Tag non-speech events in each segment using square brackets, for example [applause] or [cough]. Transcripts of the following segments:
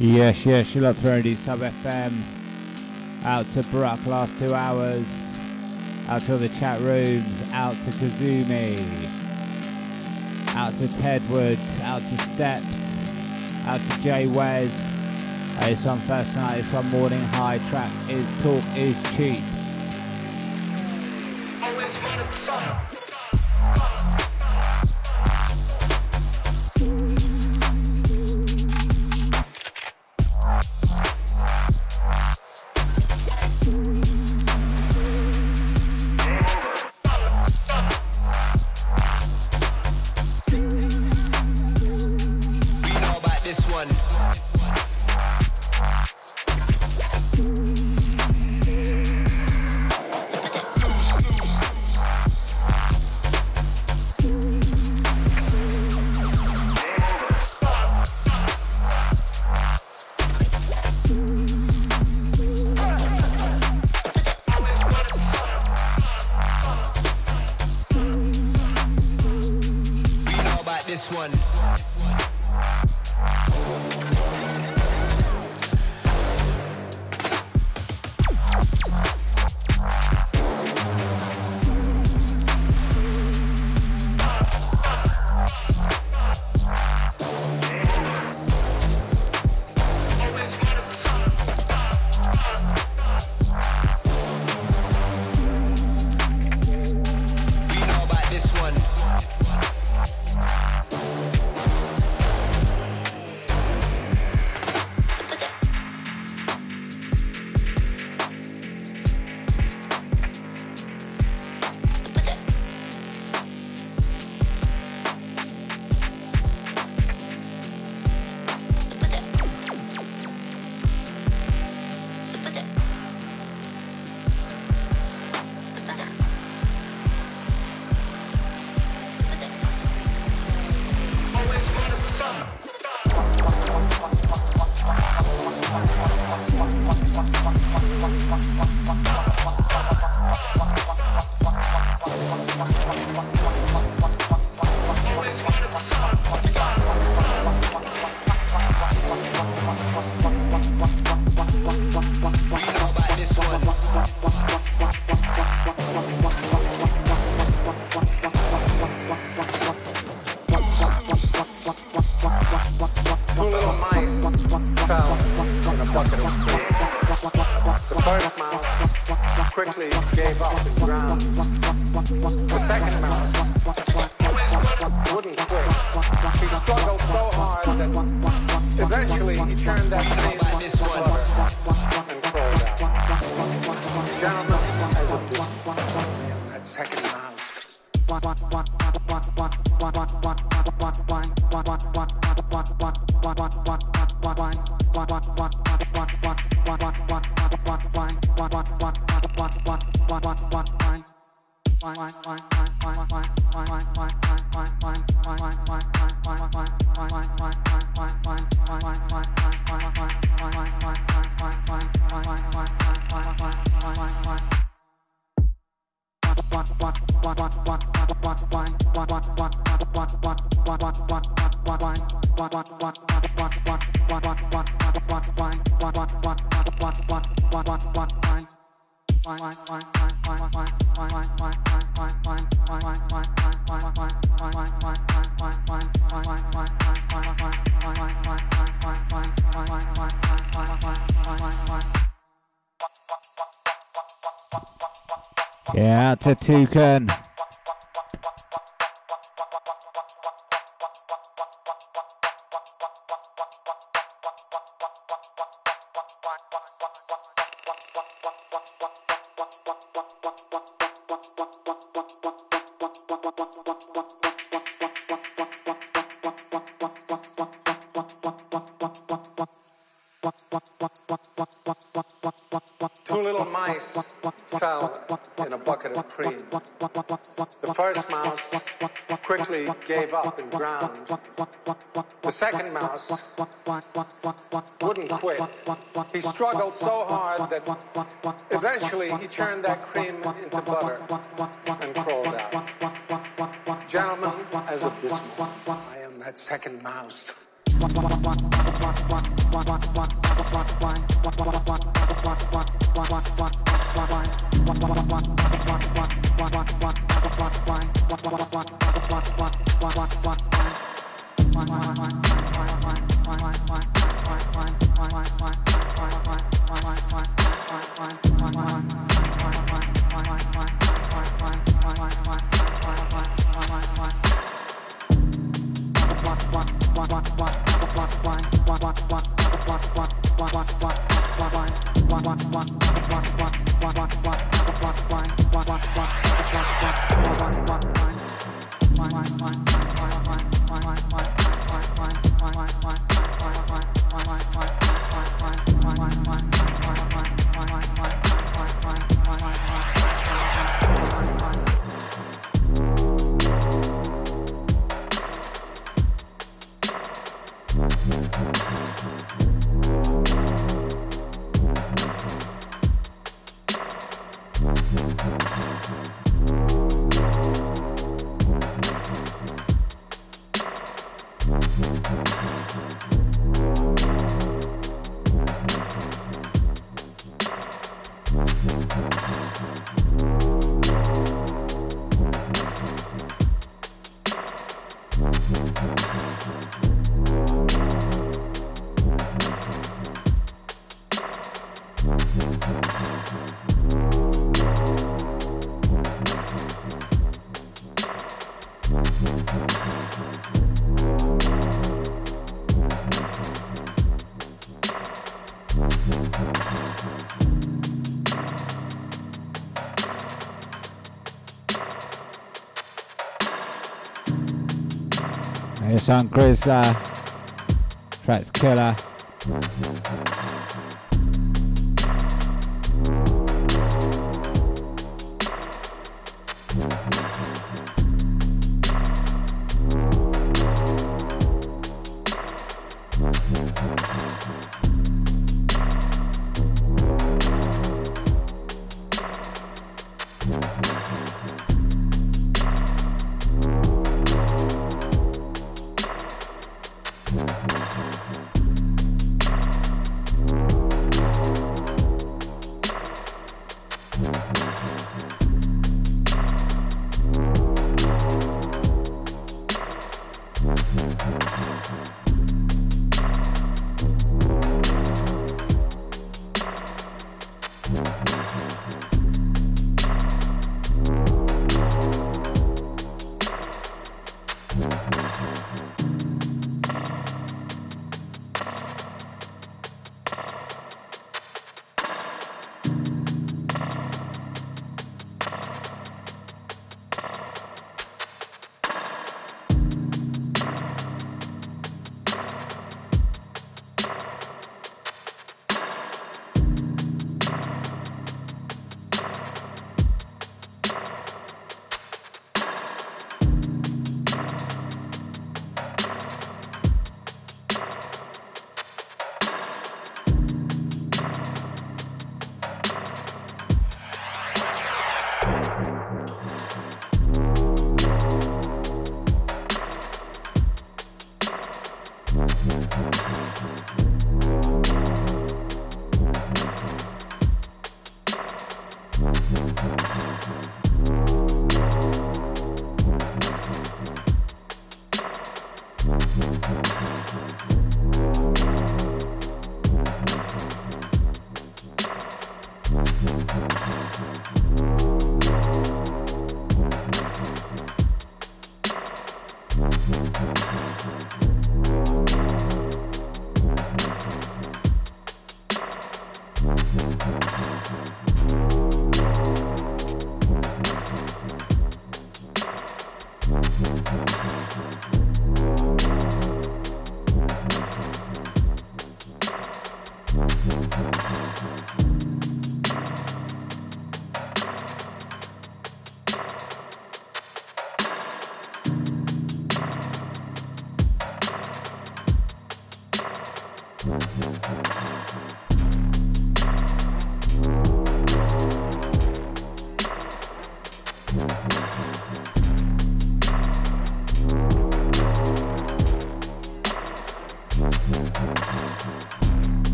Yes, yes, love Threnody Sub FM. Out to Brock last two hours. Out to the chat rooms. Out to Kazumi. Out to Tedwood. Out to Steps. Out to Jay Wes. Uh, this one first night, this one morning high track is Talk is Cheap. to Toucan. Yeah, out to Toucan. gave up and. The second mouse wouldn't quit. He struggled so hard that eventually he turned that cream into butter and crawled out. Gentlemen, as of this moment, I am that second mouse. Sun Grizzler, uh, track's Killer.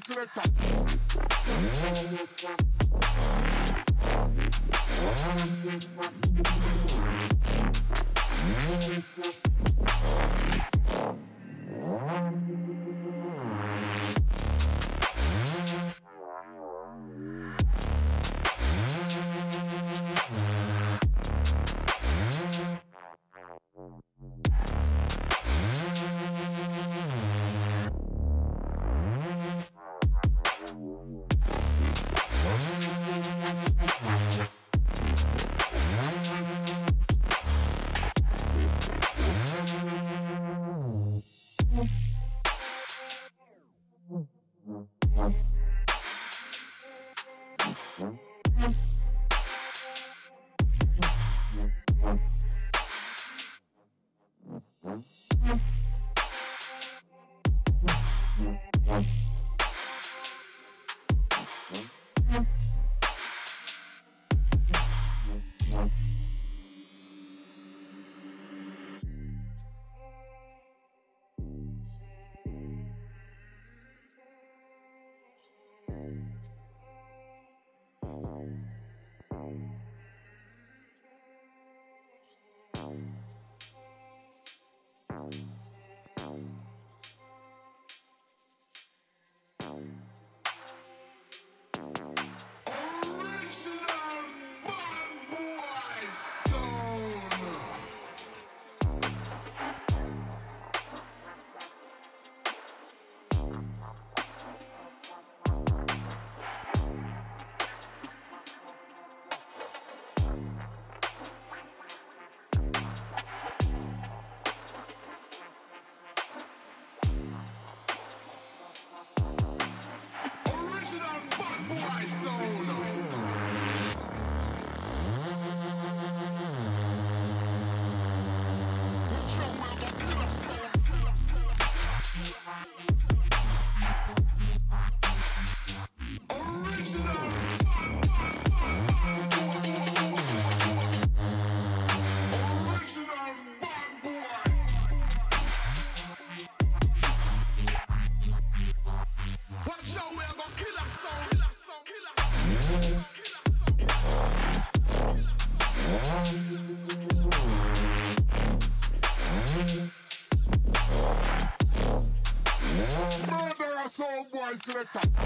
sweater. my soul. Selector.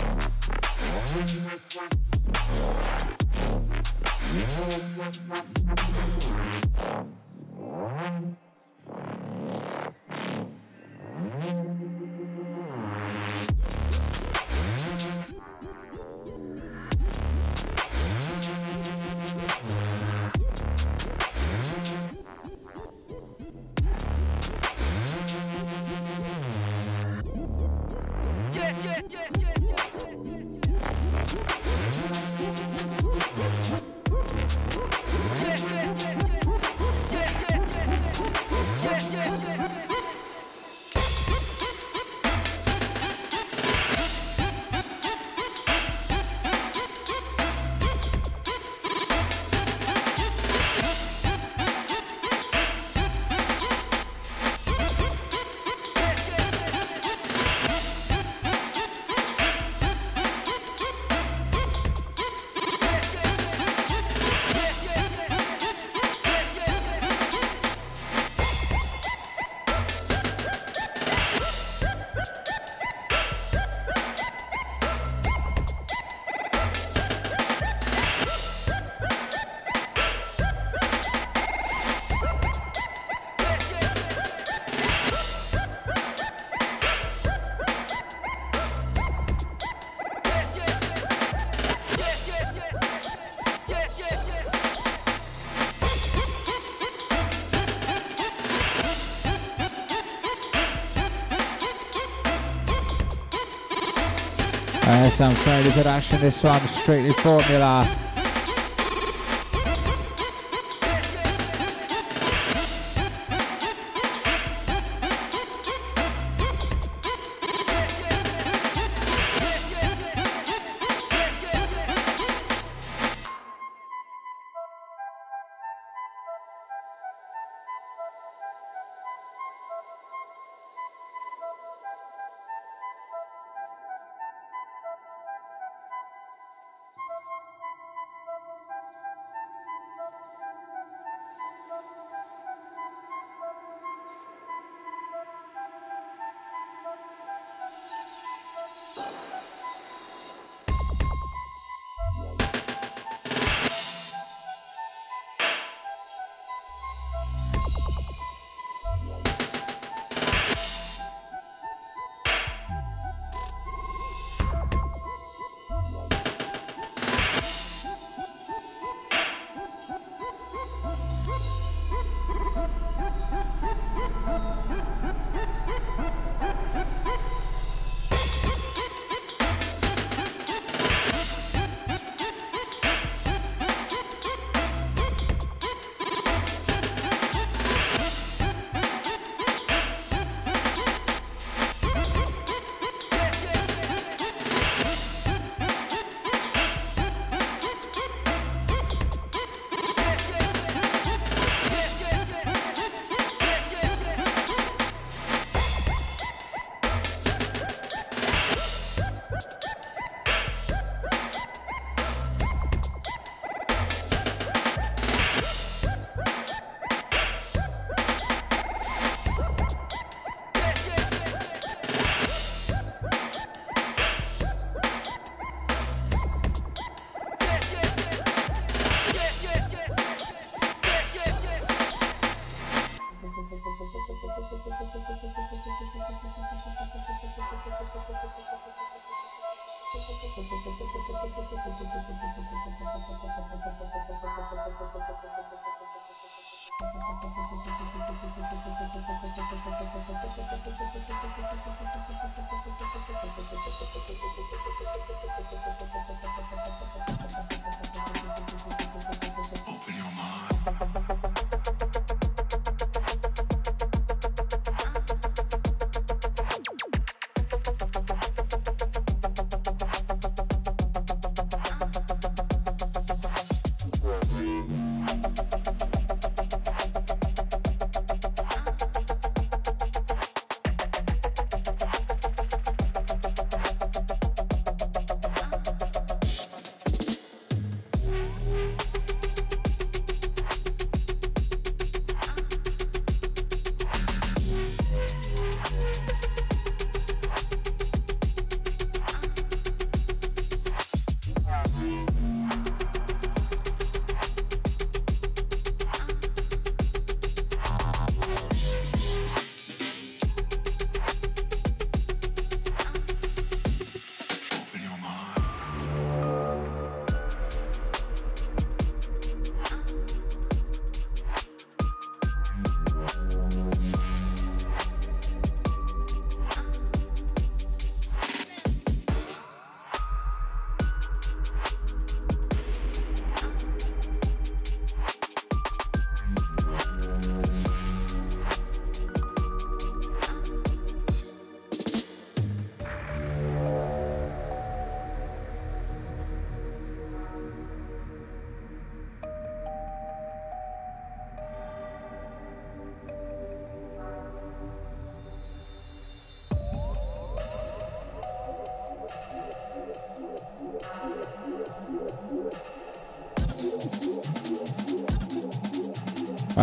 Uh, some fairly good action. This one, strictly formula.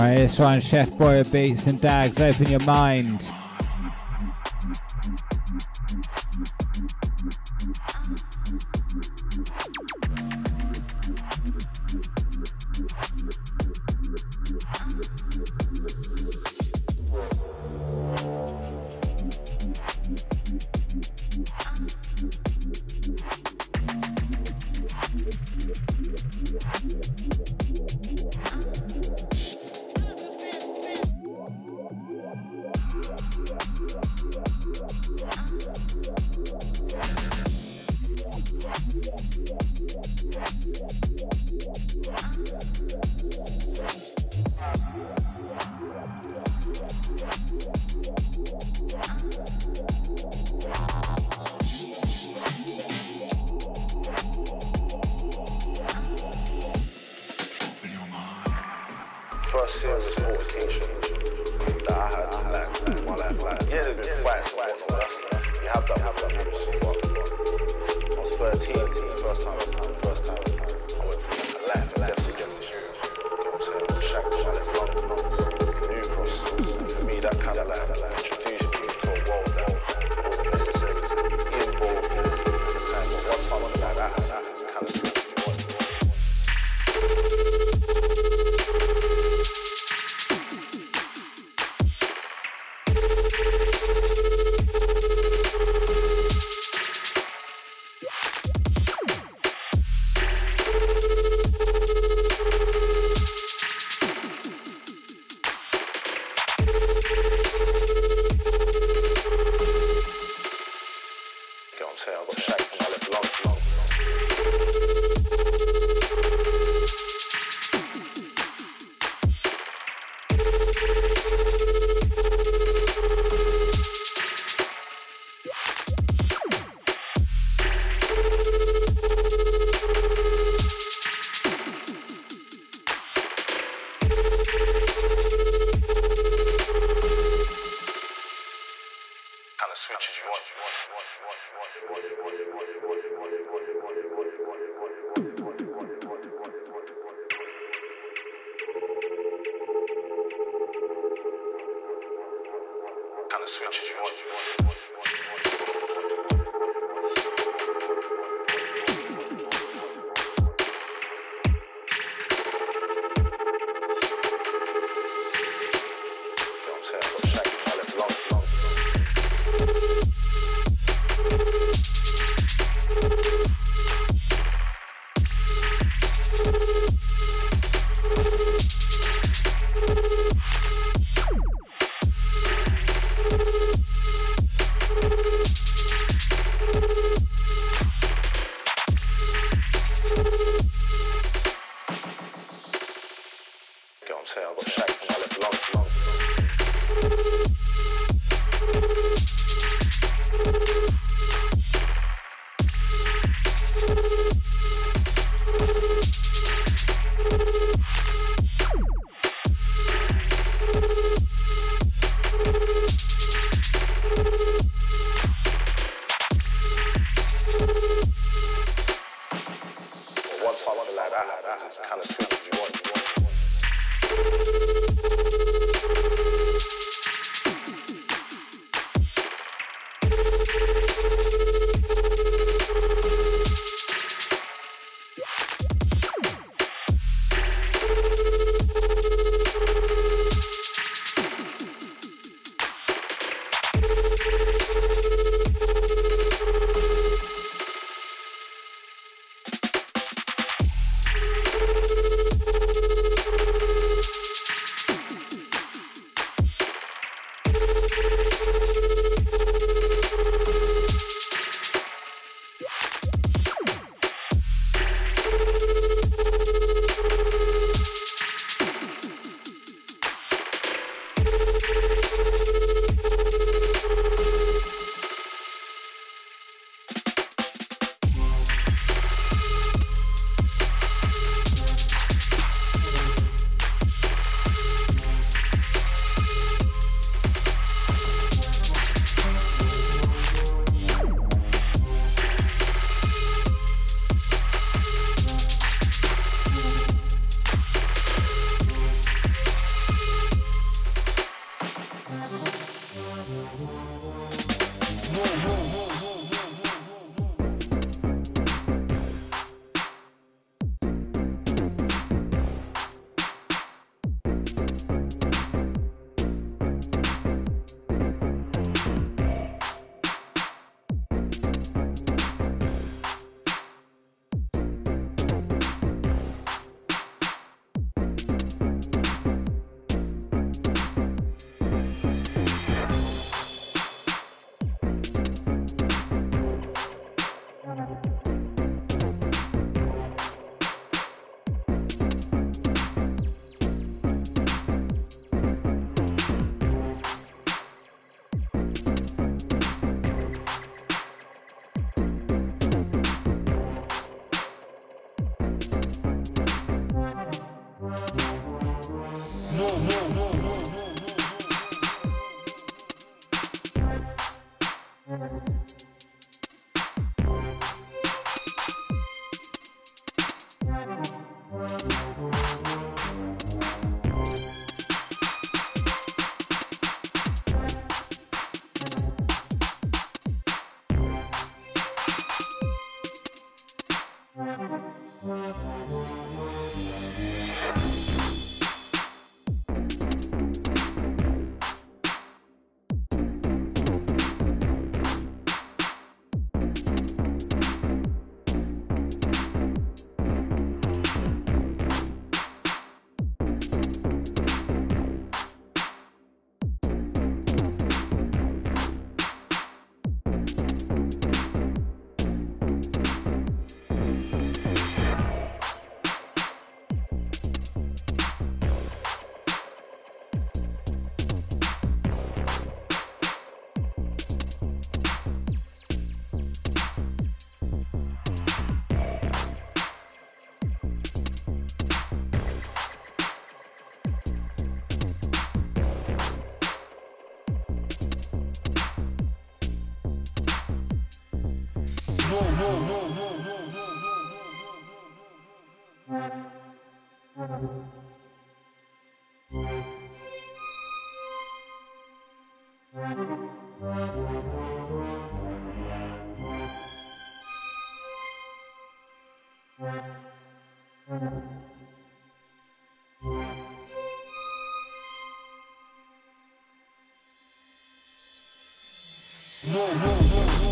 Alright, this one, Chef Boyer Beats and Dags, open your mind. whoa, whoa, whoa.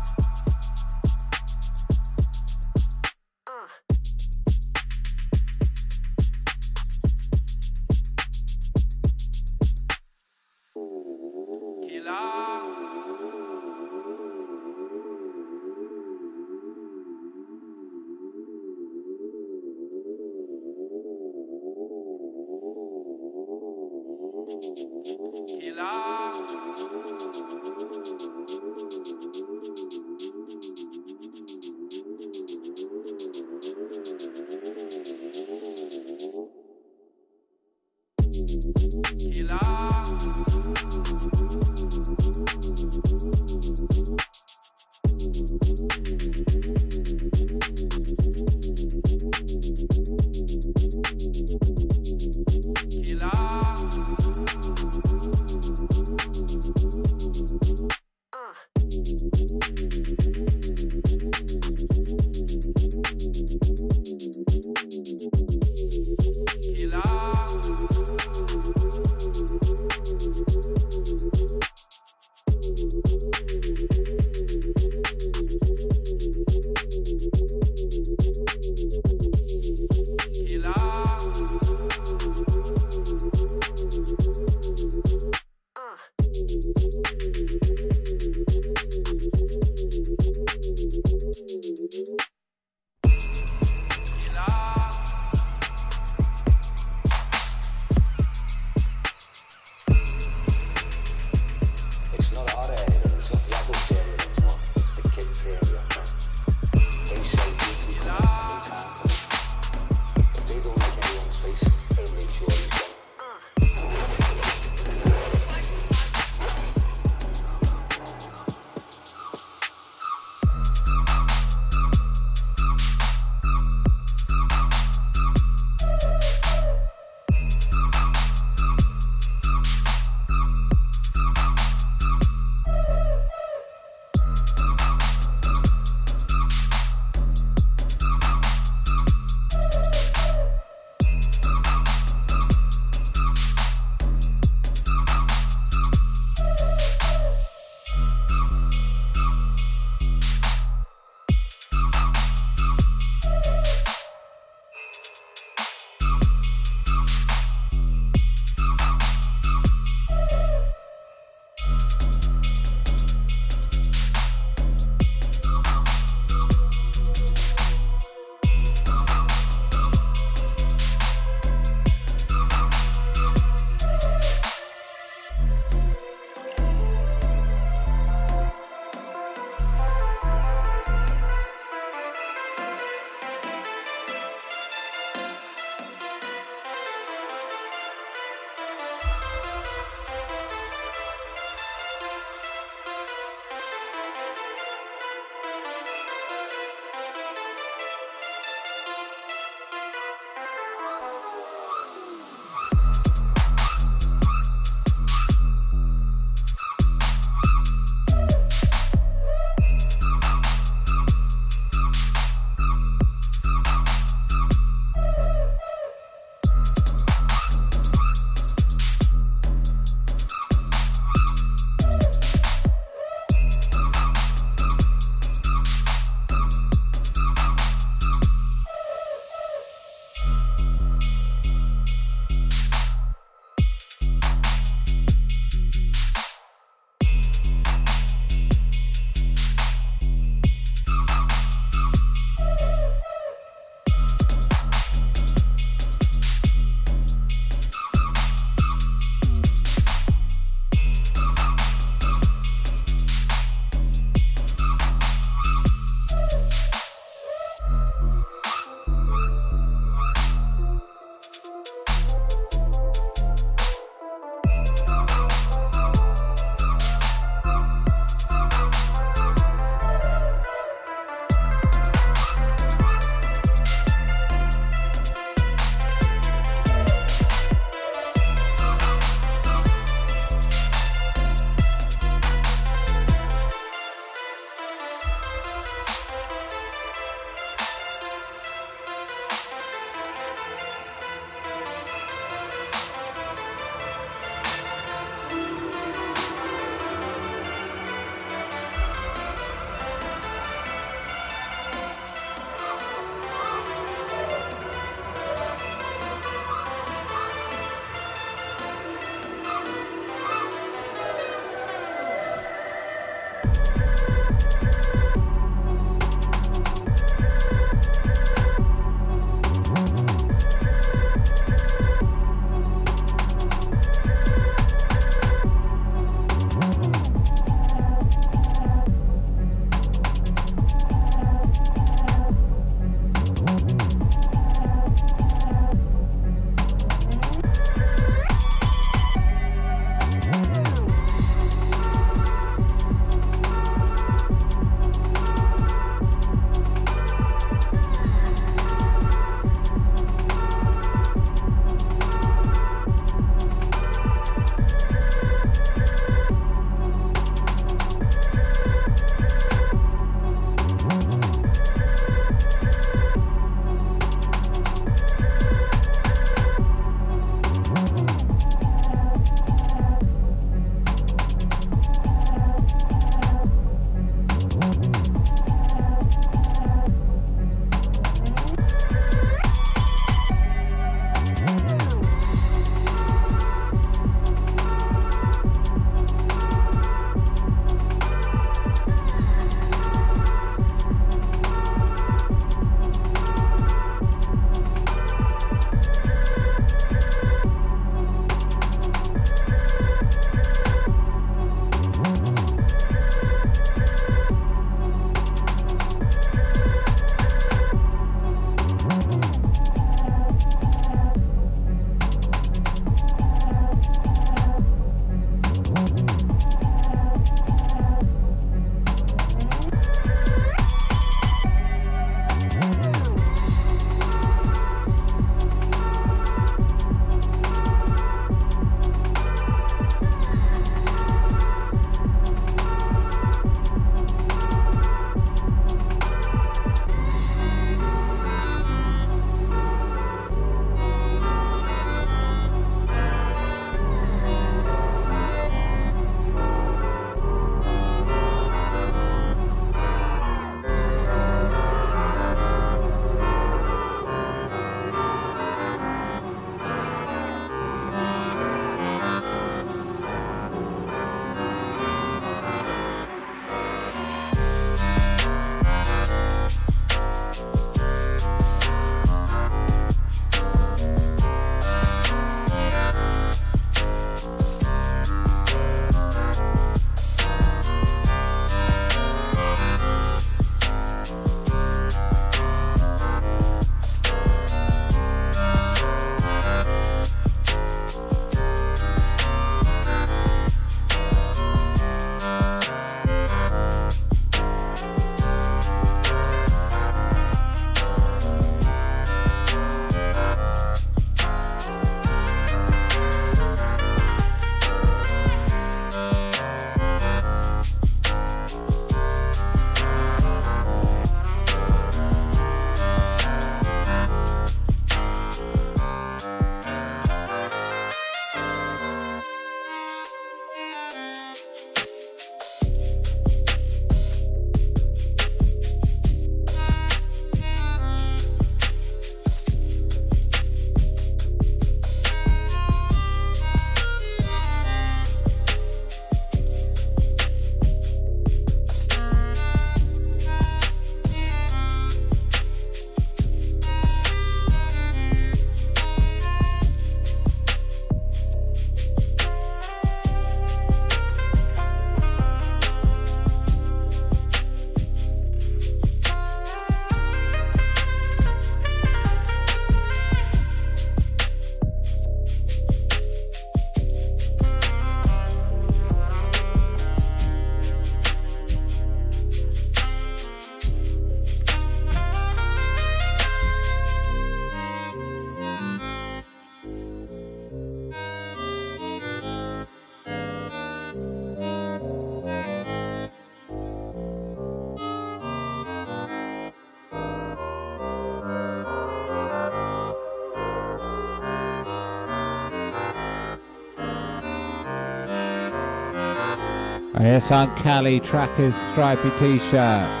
Yes, I'm Cali Trackers stripy t-shirt.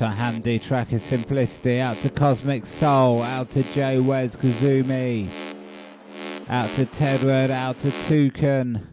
A handy track simplicity. Out to Cosmic Soul, out to Jay Wes Kazumi, out to Tedward, out to Toucan.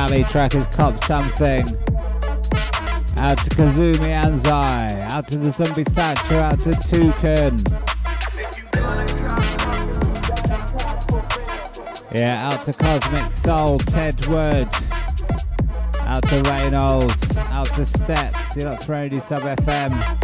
Cali track is Cop Something. Out to Kazumi Anzai. Out to the Zombie Thatcher. Out to Toucan. Yeah, out to Cosmic Soul, Ted Wood. Out to Reynolds. Out to Steps. You're not throwing sub FM.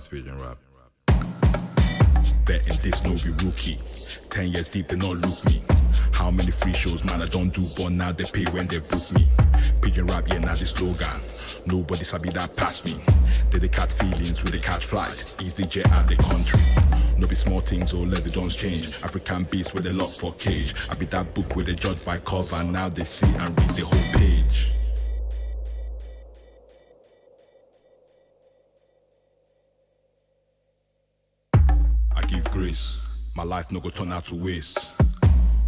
Speaking rap. Betting this no be rookie. Ten years deep, they not look me. How many free shows, man, I don't do, but now they pay when they book me. Pidgin rap, yeah, now the slogan. Nobody sabi that pass me. They the cat feelings with the catch flight. Easy jet out the country. No be small things or let the dons change. African beast with a lock for cage. I be that book with a judge by cover. Now they see and read the whole page. Life no go turn out to waste.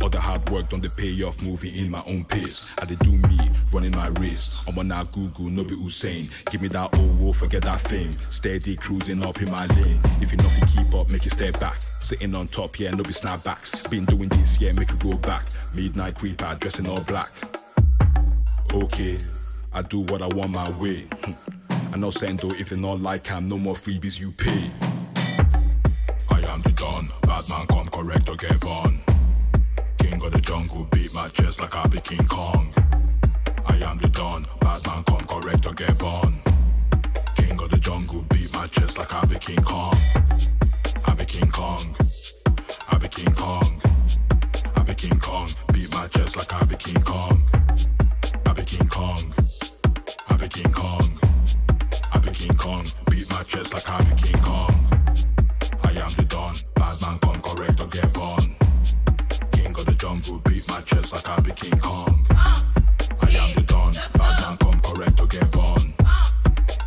All the hard work done the payoff, moving in my own pace. I did do me, running my race. I'm on now Google, no be Usain. Give me that old wolf, forget that fame. Steady cruising up in my lane. If you know you keep up, make you step back. Sitting on top, yeah, no be snapbacks. Been doing this, yeah, make it go back. Midnight creeper, dressing all black. Okay, I do what I want my way. [laughs] I know saying though, if they not like I'm no more freebies you pay am the Don. Bad man come correct or get on. King of the jungle beat my chest like I be King Kong. I am the Don. Don, bad man come correct or get born. King of the jungle, beat my chest like I be King Kong. I be King Kong. I be King Kong. I be King Kong, beat my chest like I be King Kong. I be King Kong. I be King Kong. I be King Kong, beat my chest like I be King Kong. I am the Don, bad man come correct or get born. King of the jungle, beat my chest like I be King Kong. I am the Don, bad man come correct or get born.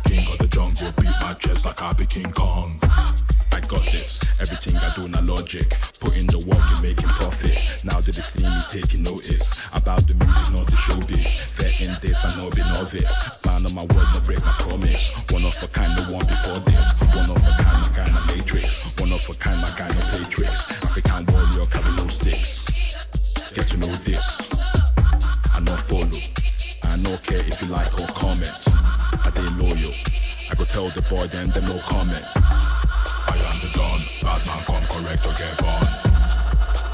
King of the jungle, beat my chest like I be King Kong. I got this, everything I do na logic. Put in the work and making profit. Now that they see taking notice about the music, not the showbiz. Fair in this, I know be novice. Man on my word, no break my promise. One of a kind, no one before this. If you like or comment. I they loyal. I go tell the boy then them no comment. I am the Don, bad man come correct or get born.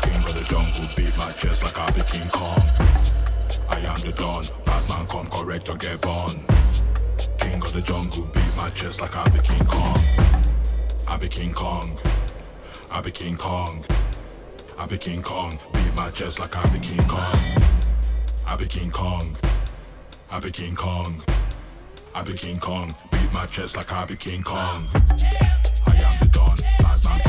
King of the jungle, beat my chest like I be King Kong. I am the Don, bad man come correct or get born. King of the jungle, beat my chest like I be King Kong. I be King Kong. I be King Kong. I be King Kong, beat my chest like I be King Kong. I be King Kong. I be King Kong. I be King Kong, beat my chest like I be King Kong. I am the Don, bad man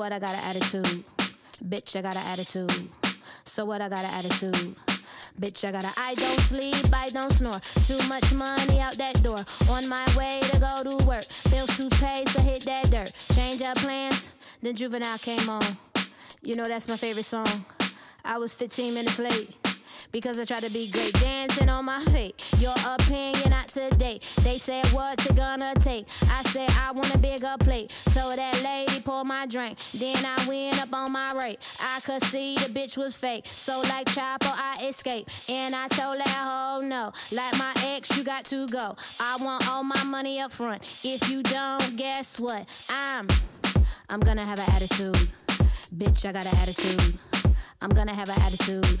what? I got an attitude. Bitch, I got an attitude. So what? I got an attitude. Bitch, I got a I don't sleep, I don't snore. Too much money out that door. On my way to go to work. Bills to pay, so hit that dirt. Change up plans, then Juvenile came on. You know that's my favorite song. I was 15 minutes late. Because I try to be great. Dancing on my feet, your opinion not today. They said, What's it gonna take? I said, I want a bigger plate. So that lady pour my drink. Then I went up on my right. I could see the bitch was fake. So, like Chopper, I escaped. And I told that hoe, no. Like my ex, you got to go. I want all my money up front. If you don't, guess what? I'm. I'm gonna have an attitude. Bitch, I got an attitude. I'm gonna have an attitude.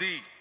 thee.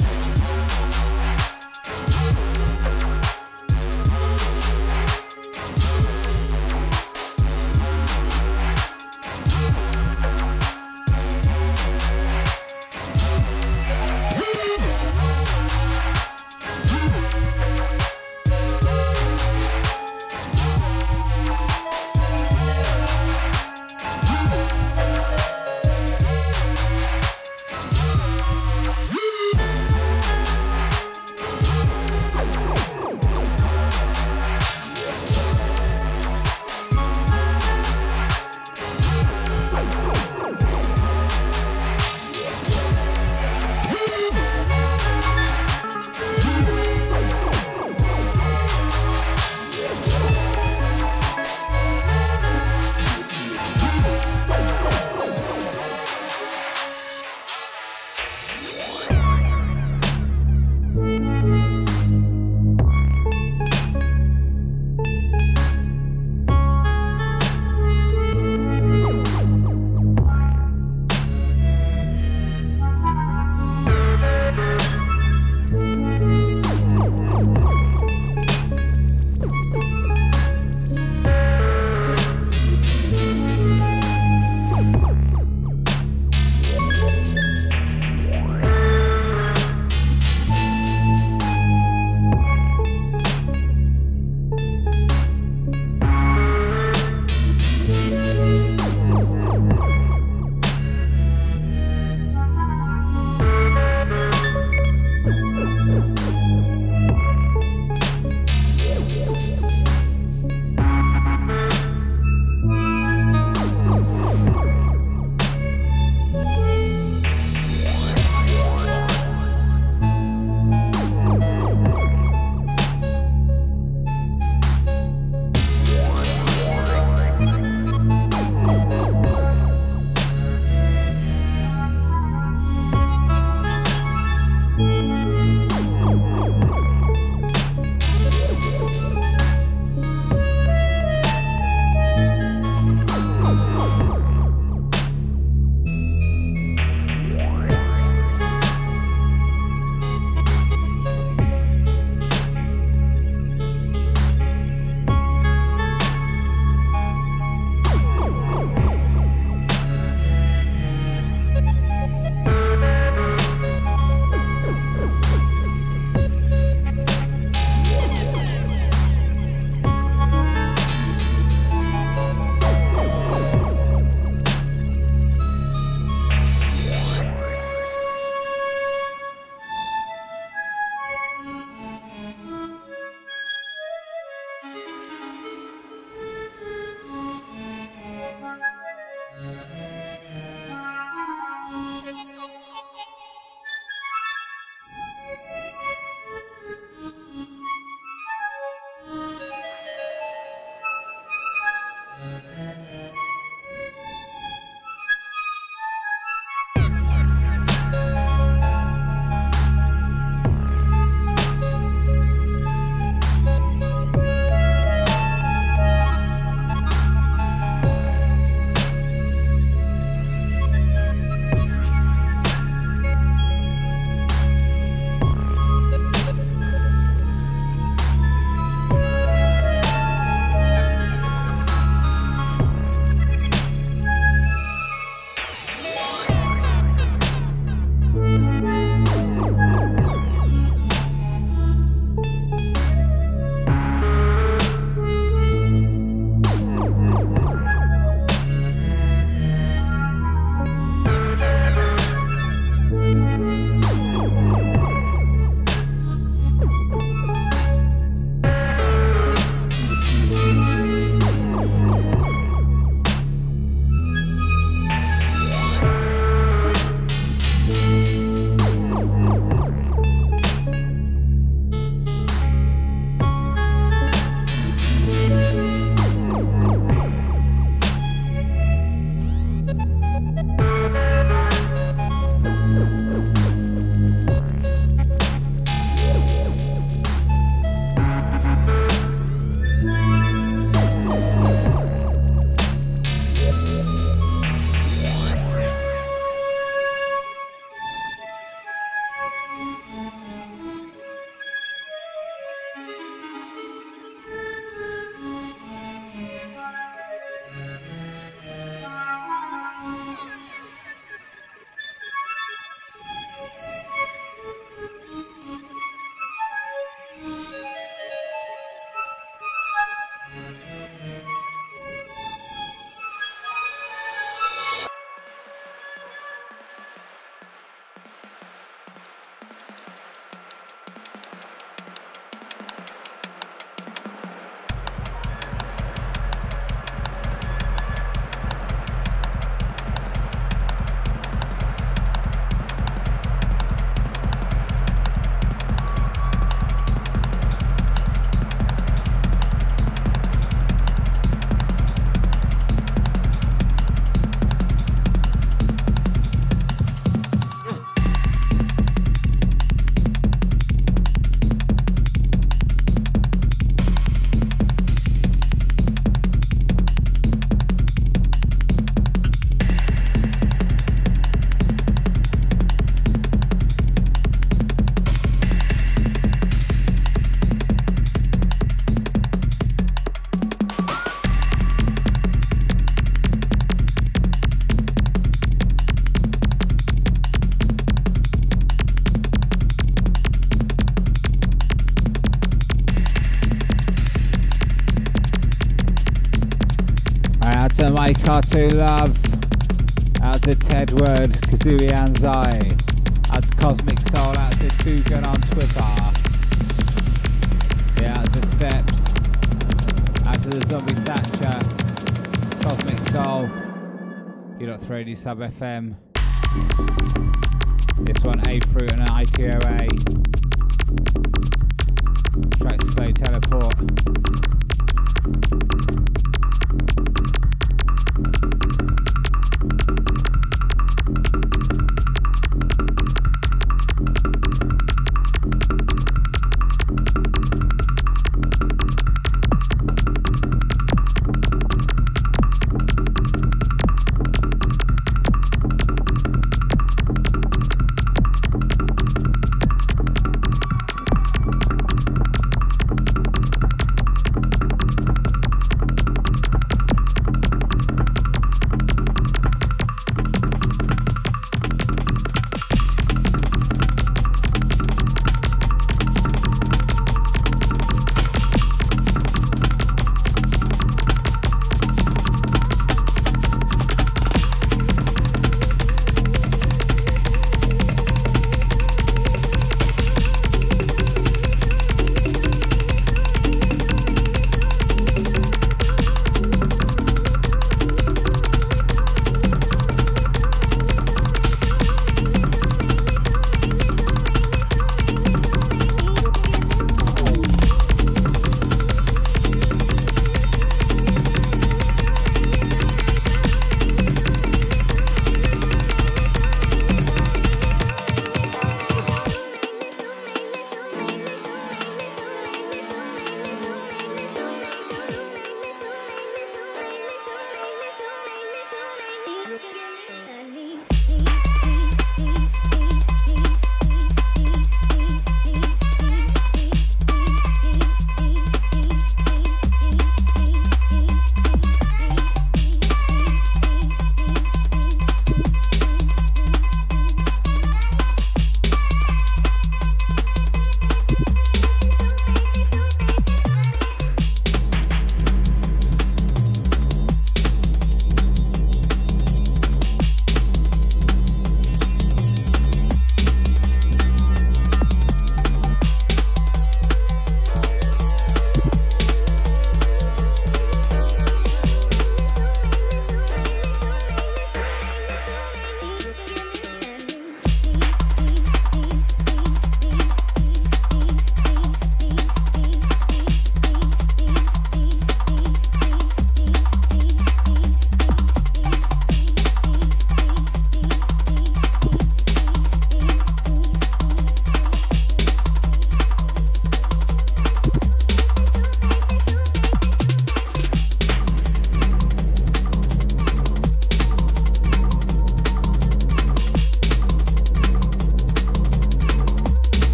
Cartoon Love. Out to Tedward, Kazooie Anzai. Out to Cosmic Soul, out to Dugan on Twitter. Yeah, out to Steps. Out to the Zombie Thatcher. Cosmic Soul. You got Threnody Sub FM. This one, A Fruit and an ITOA. Track Slow Teleport.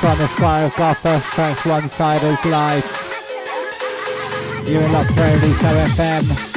From of God first tracks one siders live. You're in Lock Friendly FM.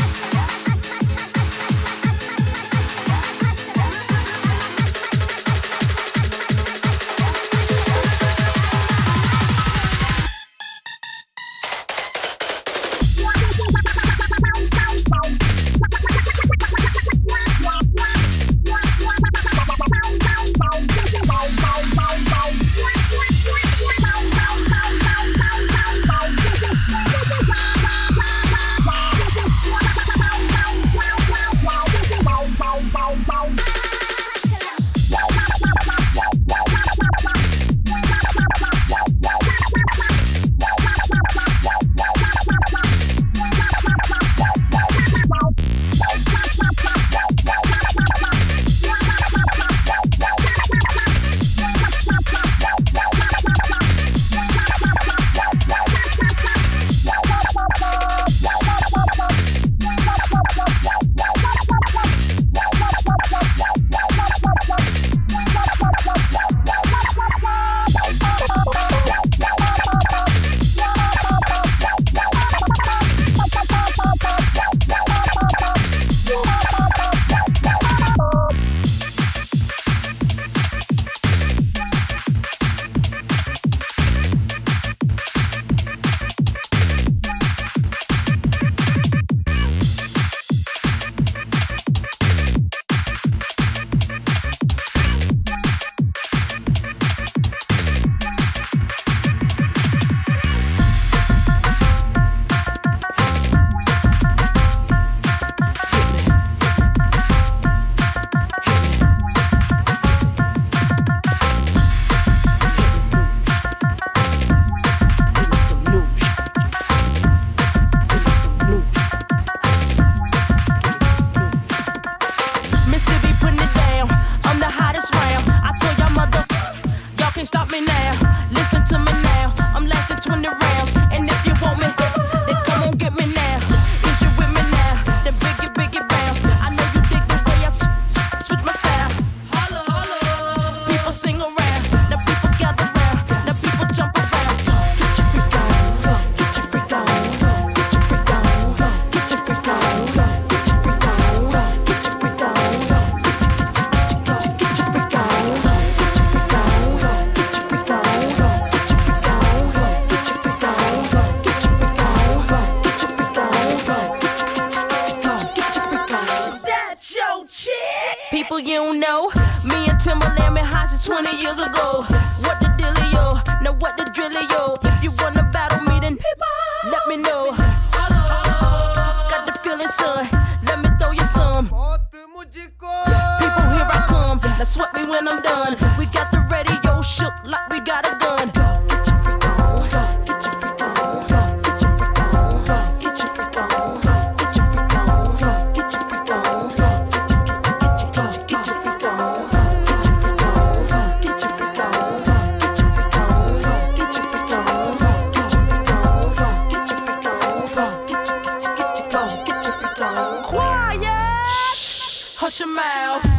Your mouth.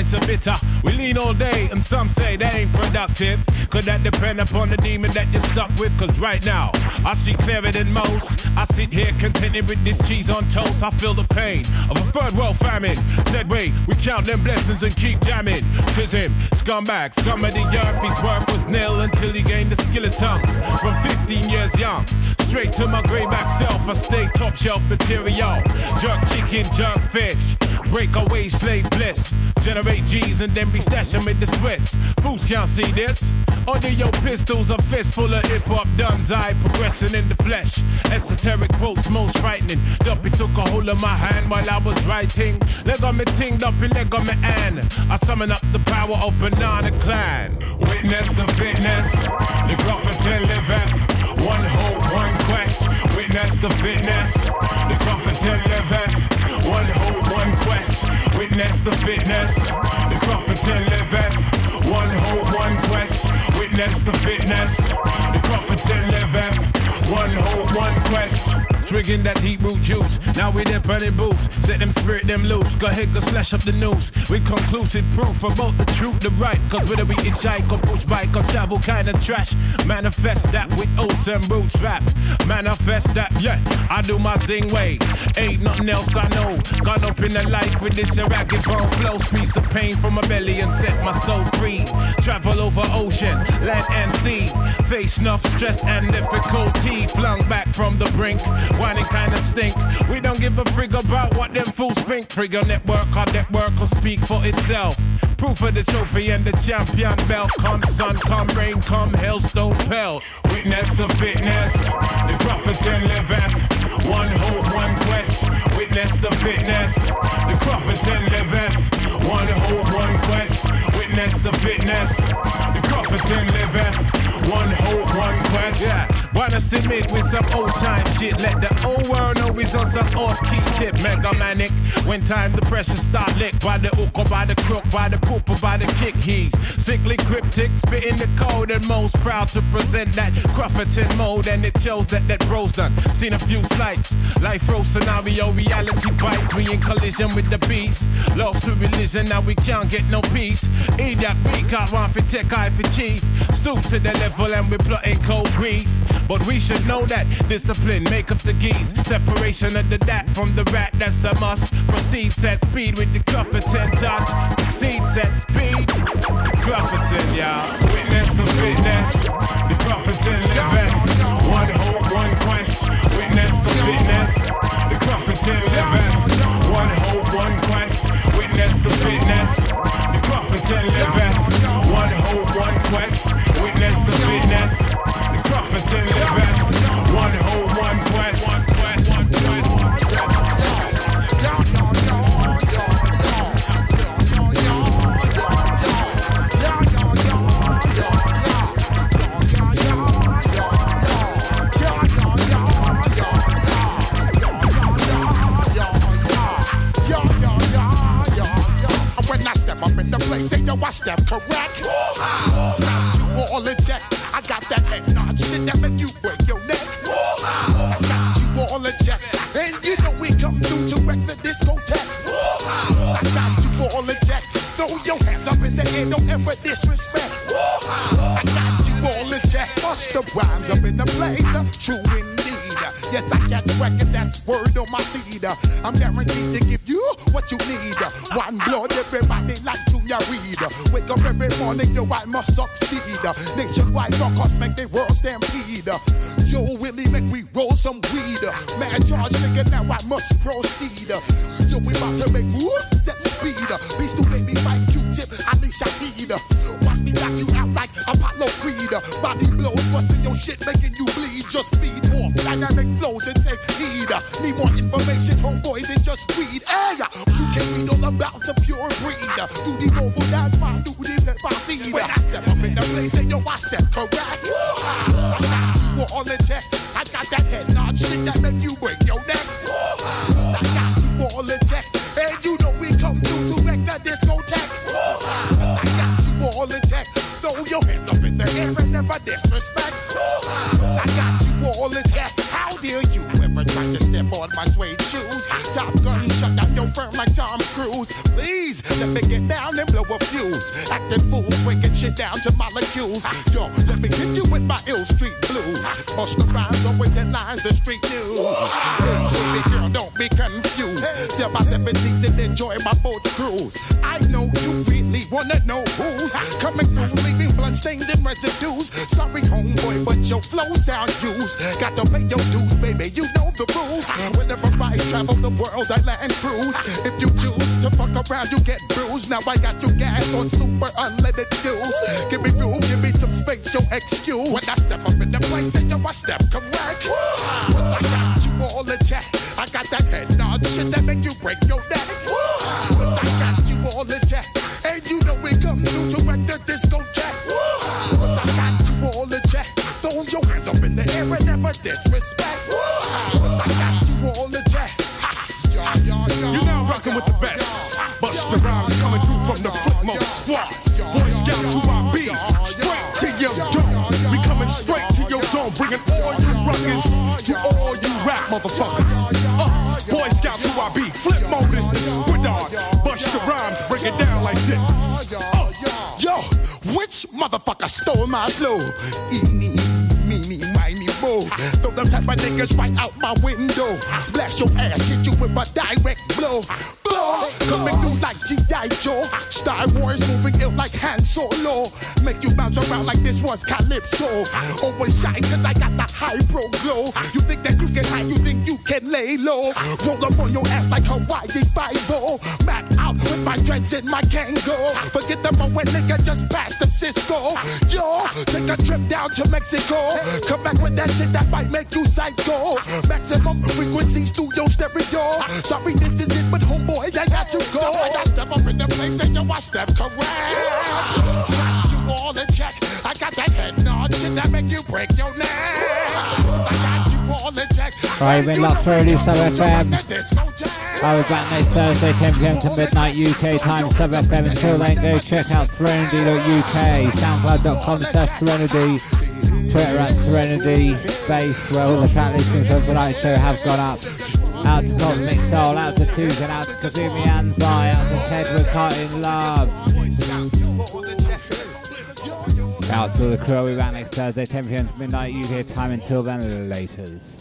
Drown 10 pints of bitter. We lean all day, and some say that ain't productive. Could that depend upon the demon that you're stuck with? Cause right now, I see clearer than most. I sit here contented with this cheese on toast. I feel the pain of a third world famine. Said, wait, we count them blessings and keep jamming. Tis him, scumbag, scum of the earth. His worth was nil until he gained the skill of tongues. From 15 years young, straight to my grayback self, I stay top shelf material. Jerk chicken, jerk fish. Break away slave bliss. Generate G's and then be stashing with the Swiss. Fools can't see this. Under your pistols, a fistful of hip hop duns. I progressing in the flesh. Esoteric quotes, most frightening. Duppy took a hold of my hand while I was writing. Leg on me ting, Duppy, leg on me an. I summon up the power of Banana Klan. Witness the fitness. The Grofferton liveth. One hope, one quest. Witness the fitness. The Grofferton liveth. One hope, one quest. Witness the fitness. The Grofferton liveth. One hope, one quest. Witness the fitness. The Grofferton liveth. One hope, one quest. Swigging that deep root juice. Now we there burning boots. Set them spirit them loose. Go ahead, go slash up the news. With conclusive proof about the truth, the right. Cause whether we hitchhike or push bike or travel kind of trash. Manifest that with oats and roots rap. Manifest that, yeah. I do my zing way. Ain't nothing else I know. Gone up in the life with this ragged bone flow. Squeeze the pain from my belly and set my soul free. Travel over ocean, land and sea. Face enough stress and difficulty. Flung back from the brink. Whining kinda stink. We don't give a frig about what them fools think. Trigger network, our network will speak for itself. Proof of the trophy and the champion belt. Come sun, come rain, come hailstone pelt. Witness the fitness, the Crofton liveth. One hope, one quest. Witness the fitness, the Crofton liveth. One hope, one quest. Witness the fitness, the Crofton liveth. One hope, one quest. Yeah, wanna submit with some old time shit. Let the old world know he's on some off key tip. Mega manic. When time the pressure start lick by the hook or by the crook, by the poop or by the kick. He's sickly cryptic, spitting the code and most proud to present that Crufferton mode. And it shows that that bro's done. Seen a few slights. Life row scenario, reality bites. We in collision with the beast. Lost to religion, now we can't get no peace. Idiot, we can't run for tech, eye for chief. Stoop to the level and we're plotting cold grief. But we should know that discipline make up the geese. Separation of the dat from the rat, that's a must. Proceed set speed with the Clufferton touch. Proceed set speed. Clufferton, y'all. Witness the fitness. The Clufferton living. One hope, one quest. Witness the fitness. The Clufferton living. One hope, one quest. Witness the fitness. The Clufferton living. One hope, one quest. Witness the fitness. The Clufferton Right, we're in Lock 30 Sub FM. I was back next Thursday, 10 pm to midnight UK time, Sub FM. Until then, go check out Threnody.uk, soundcloud.com slash Threnody, Twitter at Threnody Space, where all the track listings of tonight's show have gone up. Out to Cosmic Soul, out to Tucson, out to Kazumi Anzai, out to Ted Caught in Love. Out to the crew, be back next Thursday, 10 pm to midnight UK time. Until then, laters.